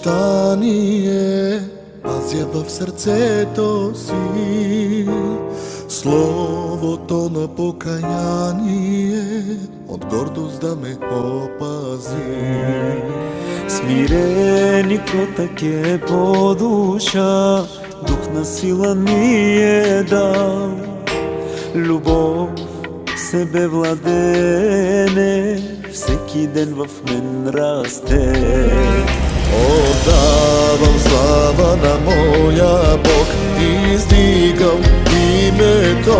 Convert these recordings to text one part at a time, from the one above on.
Обещание пазя в сърцето си. Словото на покаяние от гордост да ме опази. Смирени кротък е по душа, дух на сила ми е дал. Любов, себе владене, всеки ден в мен расте. Отдавам слава на моя Бог, издигам името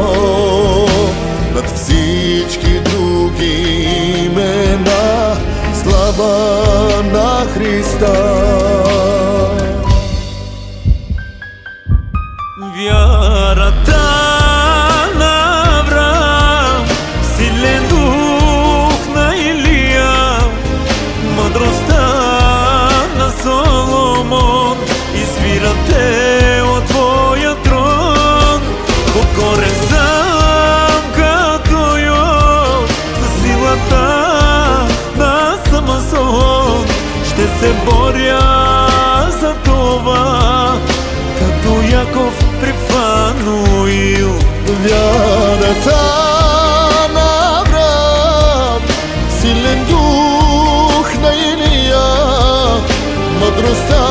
над всички други имена. Слава на Христа. Вярата на Авраам, силен дух на Илия, мъдростта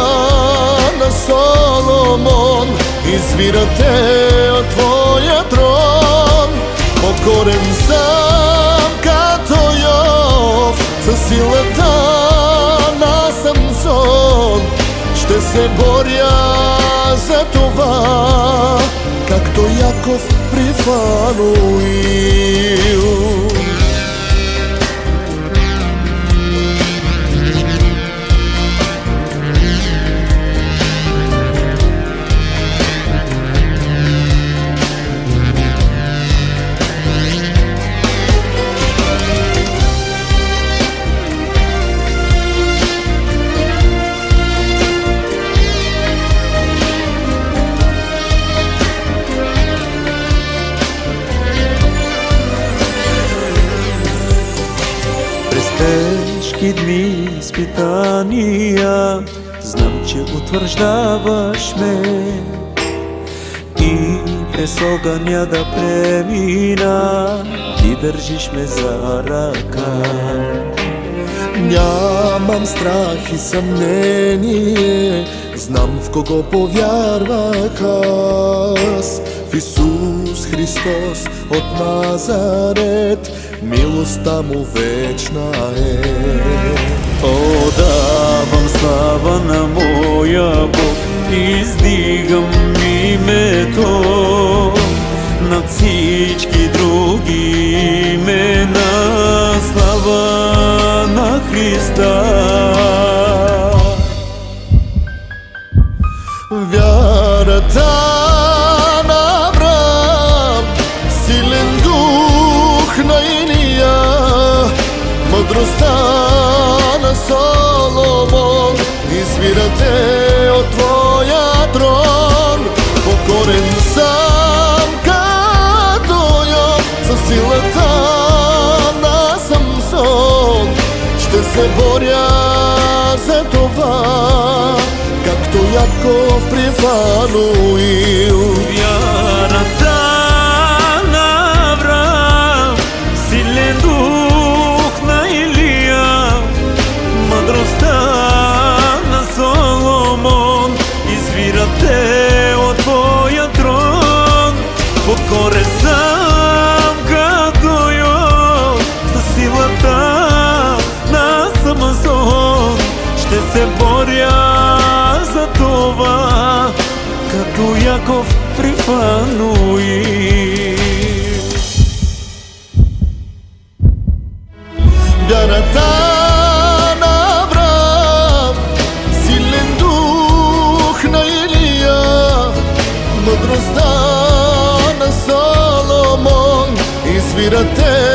на Соломон, извирате от Твоя трон. Покорен съм като Йов, със силата на Самсон, ще се боря за това, както Jakov privanuil тежки дни изпитания Знам, че утвърждаваш ме. И през огъня да премина Ти държиш ме за ръка Нямам страх и съмнение, знам в кого повярвах аз. В Исус Христос от Назарет, милостта му вечна е. Отдавам слава на моя Бог Издигам името Над всички други имена Слава Христа Вярата на Авраам, силен дух на Илия, мъдростта на Соломон, извирате от Твоя трон. Се боря за това, както Яков при Фануил. Вярата Като Яков при Фануил Вярата на Авраам, силен дух на Илия, мъдростта на Соломон, извирате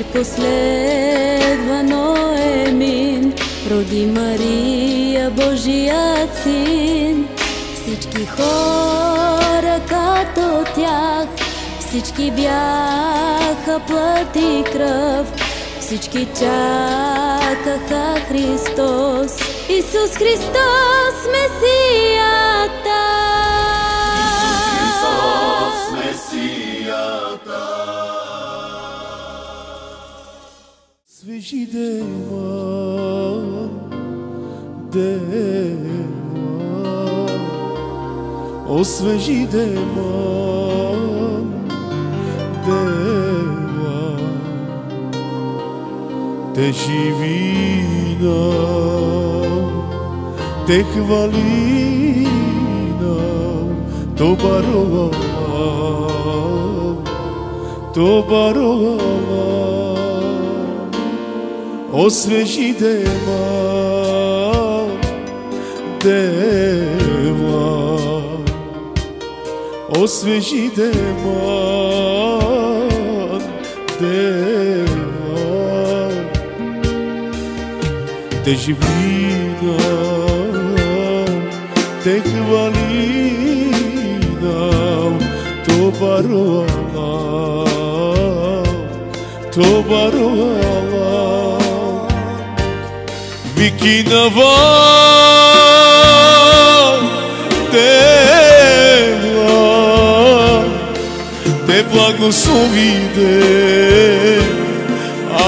Естир последва Ноемин, роди Мария Божият син. Всички хора като тях, всички бяха плът и кръв, всички чакаха Христос, Исус Христос, Месията. De Deman, o de Gideon, Deman, te divina, te hvalina, to barova, to barova. o sveji deva, deva, o sveji deva, deva, te živina, te hvalina, to barovala, to barovala. e que não vou tempo, tempo a consumir,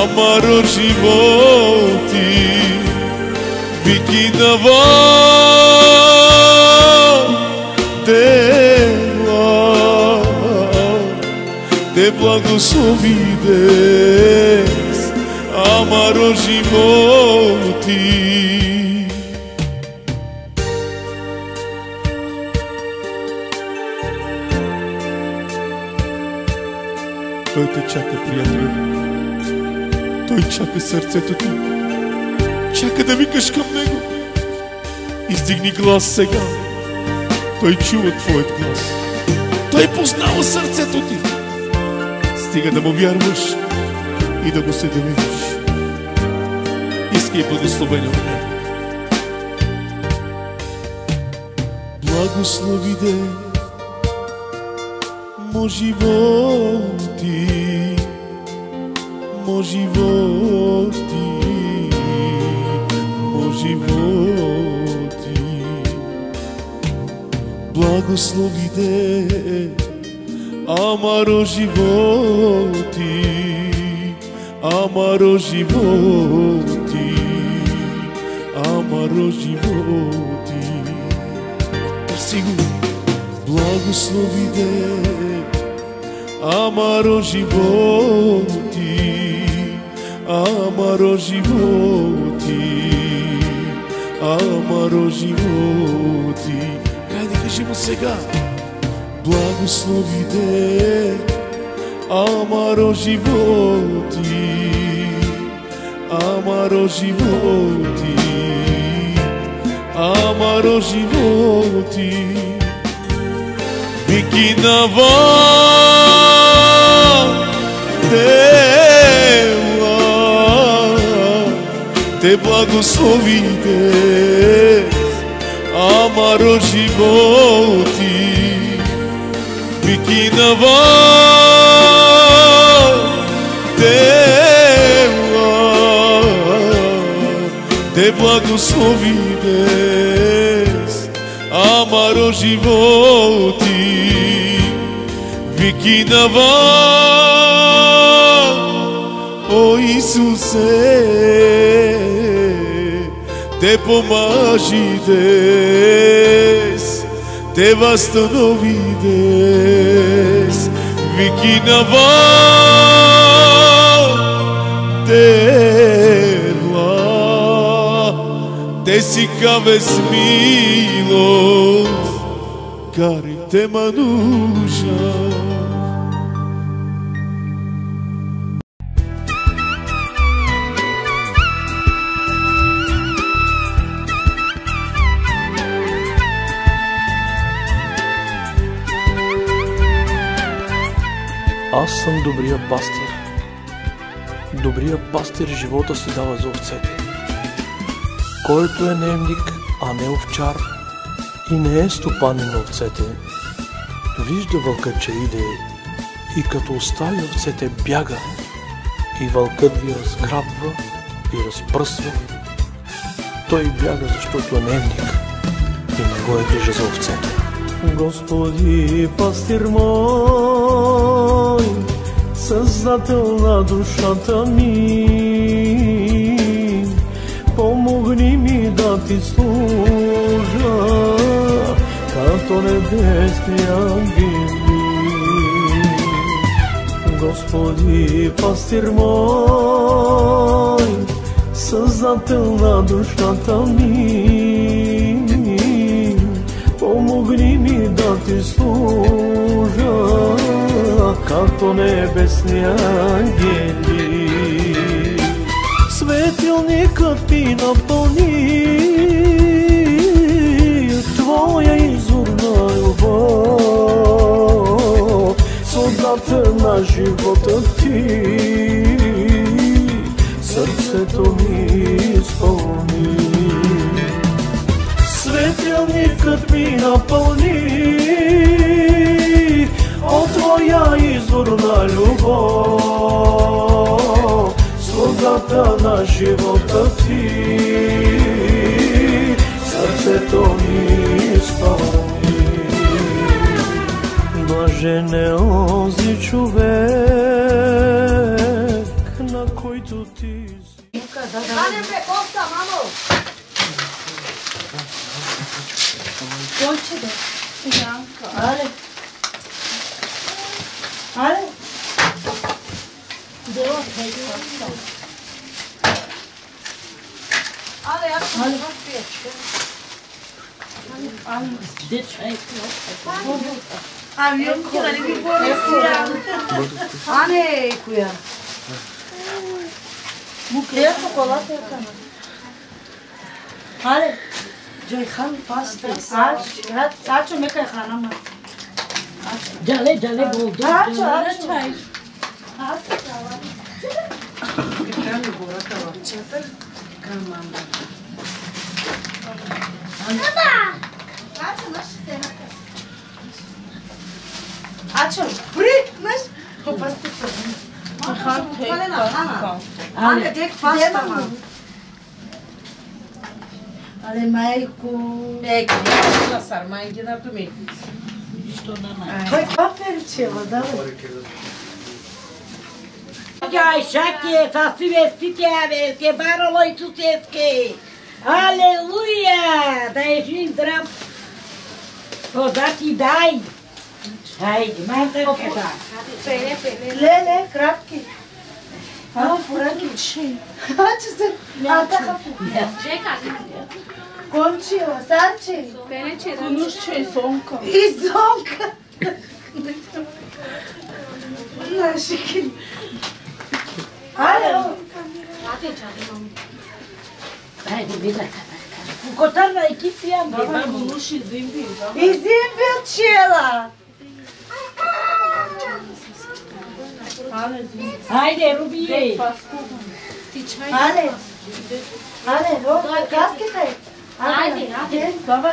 amar hoje vou te, e que não vou tempo, tempo a consumir, amar hoje vou животи. Той те чака, приятел. Той чака сърцето ти. Чака да викаш към него. Издигни глас сега. Той чува твоят глас. Той познава сърцето ти. Стига да му вярваш и да го се довериш. Искай благословение от него. Благослови де мо животи, мо животи, мо животи. Благослови де амаро lembro de ti Persigo Logo se Amar hoje vou Amar hoje vou Amar hoje vou ti Grande regime cega Logo se Amar hoje vou Amar hoje vou Amarojivote Vikinava Teva Te blagoslovites Amarojivote Vikinava Teva Te blagoslovites vez. Amar hoje vou te vikinava o oh, Isuse te pomagides te vasto novides vikinava те си без милост, кари те мануша. Аз съм добрия пастир. Добрият пастир живота си дава за овцете. Който е наемник, а не овчар и не е стопанин на овцете, вижда вълка, че иде и като остави овцете бяга и вълкът ви разграбва и разпръсва. Той бяга, защото е наемник и не го е грижа за овцете. Господи, пастир мой, Създател на душата ми, помогни ми да ти служа, като небесни ангели. Господи, пастир мой, Създател на душата ми, помогни ми да ти служа, като небесни ангели. Светилникът ми напълни, Твоя изворна любов, Свободата на живота ти, сърцето ми изпълни. Светилникът ми напълни от Твоя изворна любов, satana života ti. Srce to mi spali Blažene ozi čuvek Na koji tu ti si. Stanem pre kosta, mamo! Hoće da... Janka... Ale... Ale... Deo, deo, deo, deo. მალე აქ მალე. ამიონ ქუანი გიბორია ანე ქუია მუკლე შოკოლადი ხანა ალე ჯოი ხან პასტა აშ აჩო მეკა ხანა მა ჯალე ჯალე ბოლდო აჩო აჩო აჩო ჩიტა გამამბა Açın. Bırakmış. Kopası tutun. Bakan tek pasta. Anne tek pasta mı? Ale Maico. É, que nem passar, mas aqui dá também. Estou na mãe. Vai papel, tia, dá Ai, já que, se tivesse que, que barulho tu tens que. Da je živ zdrav. To da ti daj. Ajde, mantarke da. Леле, кратки. А, фураки. Ачо се. А, така. Кончила, сарче. Конушче и сонка. И зонка. Наши кин. Але, Ajde, vida kada. Kotarna ekipi ja mi. Конуши зимби. изимбил чела. Ajde, Rubije. Але. Але, ро, каските. Ајде, ајде. Баба,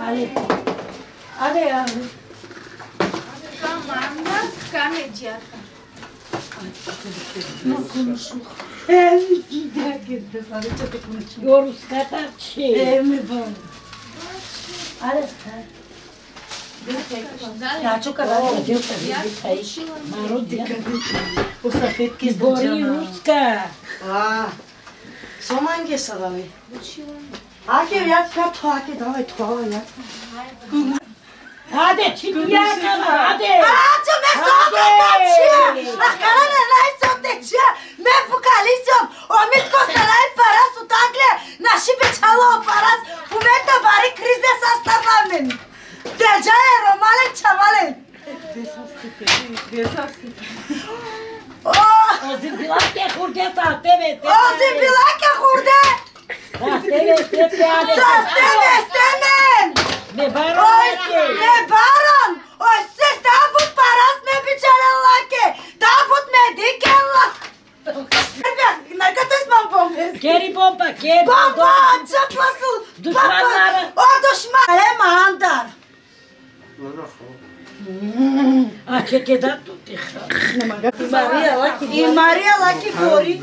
Ali. Ali yavrum. Zamanla kaneciyata. Yoruz kadar şey. Emi var. Arası. Ya çok kadar gidiyor tabii. Marot dikkat et. O safet kesti canım. Bori Ruska. Aa. Soman kes adamı. Bu şey var mı? 아기 야, 야, 토하게 나와, 토하게 야. 아대, 친구야, 아대. 아, 좀 했어, 아대, 같이. 아, 가라는 라이스 어때, 지야. 내 부칼리즘, 어밋 코스라이 파라스, 당래, 나 시비 차로 파라스, 부메타 바리 크리즈 사스타바멘. 대자에 로말엔 차발엔. Ozi Bilak je kurgeta, tebe, tebe. Ozi Bilak je Sa tebe tebe hadi. Sa steme stemen! Ne baro Oj, lake. me baron! Oj, se tabut paras me bichale lake! Tabut me dikella! Neka to smo bombes! Keri bomba keri. Baba, çatlasın! Düşmanları. Baba, o düşman! Hem andar! A çekeda tutti. Maria Lucky. E Maria Lucky Gori.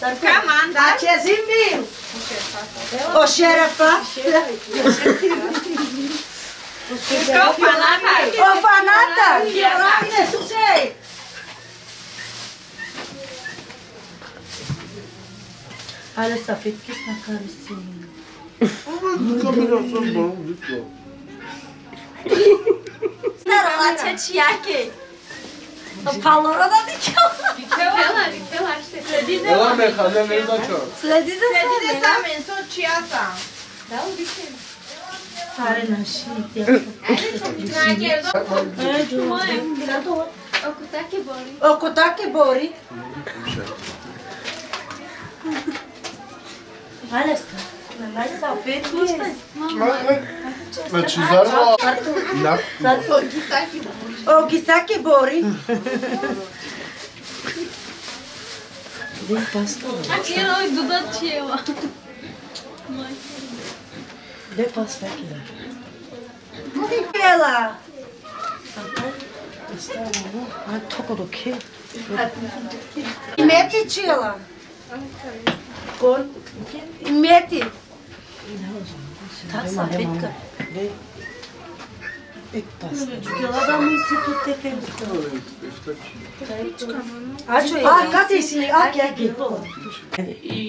Camanda. Acezim miyim? O şerefat. O fanata. O fanata. Ne susey. Ale safet kes makarisi. Kombinasyon bana lütfen. Nerede çeçiye ki? Pallara da dikiyorlar. Dikiyorlar, dikiyorlar. Elame, hanem ez a csor. Sledize sa, sledize sa, men so chiata. Da, uite. Da, Are nașit. Okutake bori. Okutake bori. Ales ka. Mă ce zarba? Da. O ghisache bori. Aqui não, do da tia. Vem, passa, vai aqui. Ela. 아, do quê? Mete, tia. Mete. Tá sabendo. Dikkalardan mı institut tepemiz kalıyor? Ah, katesi, ah gel gel.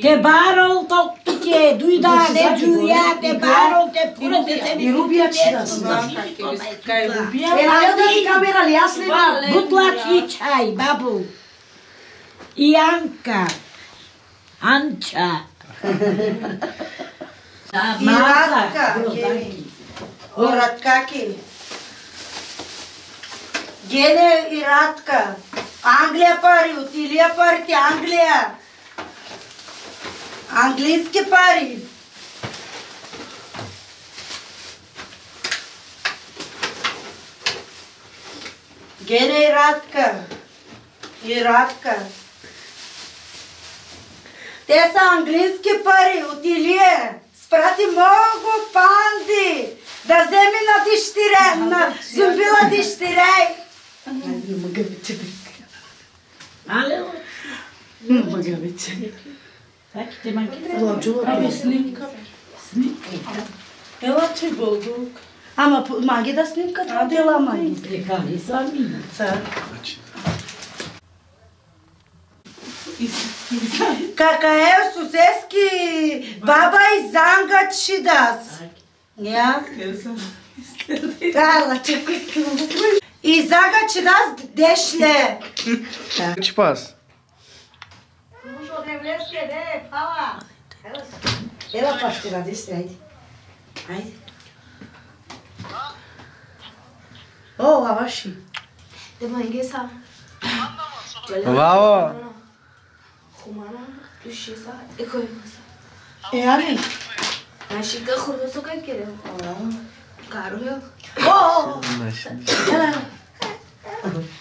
Te barol top ke duydane juya te barol te eu te te bir rubia çıkas. Kay rubia. E ayda kamera liasne. Butlak içay babu. Ianka. Ancha. Ianka. Ianka. Ianka. Iratka. Iratkaki. Gene Iratka. Anglia pari, utilia pari, ti Anglia. Angliski pari. Gene Iratka. Iratka. Те са английски пари, отилие. Спрати много панди да вземе на дищире, на зумбила дищире. Ела че болдук. Ама п- маги да снимка, това дела маги. Prekali sami. Са. Какаев сусески баба и занга чидас. Я? Кала, чекай. I zagaće nas dešle. Či pas? Mušo ne vleške, ne, pala. Evo pa što radi strajdi. Ajde. O, a vaši. Dema ingesa. Vavo. Humana, düşesa, ekoymasa. E abi. Ben şimdi kurdu sokak geliyorum. Karuyor. Oo. Hemen. Okay.